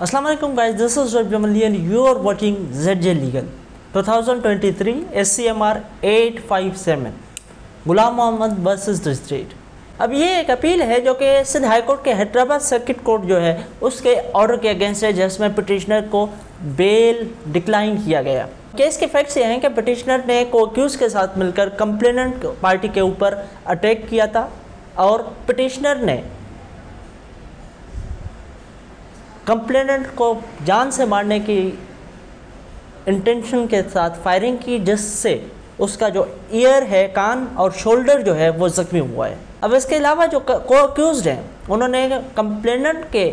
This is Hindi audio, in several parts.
Alaikum guys, this is Raj Jamali and you are watching ZJ Legal. 2023 SCMR 857 Ghulam Mohammad versus the state अब ये एक अपील है जो कि सिंध हाई कोर्ट के हैदराबाद सर्किट कोर्ट जो है उसके ऑर्डर के अगेंस्ट है जिसमें पिटिशनर को बेल डिक्लाइन किया गया। केस के फैक्ट्स ये हैं कि पिटिशनर ने कोक्यूज के साथ मिलकर कंप्लेनेंट पार्टी के ऊपर अटैक किया था और पिटिशनर ने कंप्लेनेंट को जान से मारने की इंटेंशन के साथ फायरिंग की जिससे उसका जो ईयर है, कान और शोल्डर जो है, वो ज़ख्मी हुआ है। अब इसके अलावा जो को अक्यूज़ हैं, उन्होंने कंप्लेनेंट के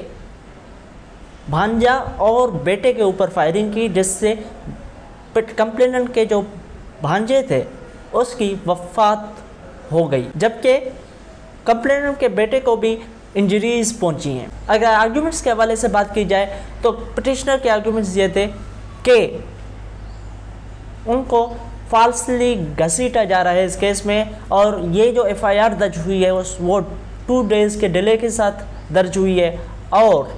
भांजा और बेटे के ऊपर फायरिंग की जिससे कंप्लेनेंट के जो भांजे थे, उसकी वफात हो गई। जबकि कंप्लेनेंट के बेटे को भी इंजरीज पहुँची हैं। अगर आर्ग्यूमेंट्स के हवाले से बात की जाए तो पटिशनर के आर्ग्यूमेंट्स ये थे कि उनको फाल्सली घसीटा जा रहा है इस केस में, और ये जो एफआईआर दर्ज हुई है, उस वो टू डेज़ के डिले के साथ दर्ज हुई है, और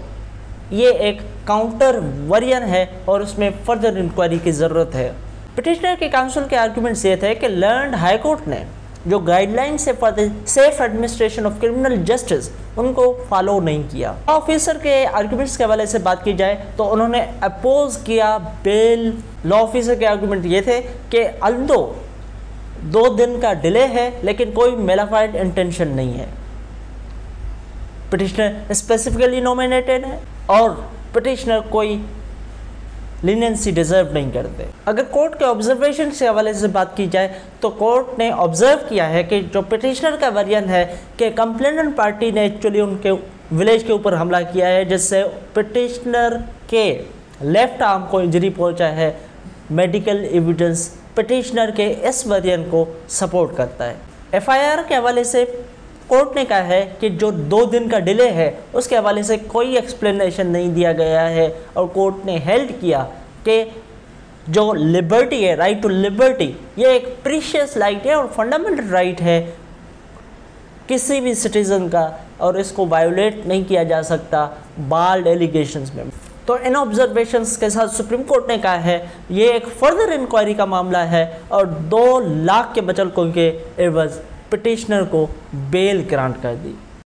ये एक काउंटर वरियन है, और उसमें फर्दर इंक्वायरी की ज़रूरत है। पिटिशनर के काउंसिल के आर्ग्यूमेंट्स ये थे कि लर्न हाई कोर्ट ने जो guidelines for safe administration of criminal justice उनको फॉलो नहीं किया। ऑफिसर के आर्ग्यूमेंट्स के हवाले से बात की जाए तो उन्होंने अपोज किया बेल लॉ ऑफिसर के आर्ग्यूमेंट ये थे कि अल्दो, दो दिन का डिले है, लेकिन कोई मेलाफाइड इंटेंशन नहीं है। पिटिशनर स्पेसिफिकली नॉमिनेटेड है, और पिटिशनर कोई लीनेंसी डिज़र्व नहीं करते। अगर कोर्ट के ऑब्जर्वेशन से हवाले से बात की जाए तो कोर्ट ने ऑब्ज़र्व किया है कि जो पिटिशनर का वर्जन है कि कंप्लेनेंट पार्टी ने एक्चुअली उनके विलेज के ऊपर हमला किया है, जिससे पिटिशनर के लेफ़्ट आर्म को इंजरी पहुँचा है। मेडिकल एविडेंस पिटिशनर के इस वर्जन को सपोर्ट करता है। एफआईआर के हवाले से कोर्ट ने कहा है कि जो दो दिन का डिले है, उसके हवाले से कोई एक्सप्लेनेशन नहीं दिया गया है और कोर्ट ने हेल्ड किया कि जो लिबर्टी है राइट टू लिबर्टी ये एक प्रीशियस राइट है और फंडामेंटल राइट है। किसी भी सिटीज़न का और इसको वायोलेट नहीं किया जा सकता बाल एलिगेशंस में। तो इन ऑब्जर्वेशन के साथ सुप्रीम कोर्ट ने कहा है, ये एक फर्दर इंक्वायरी का मामला है और दो लाख के बचल को के एवज पिटिशनर को बेल ग्रांट कर दी।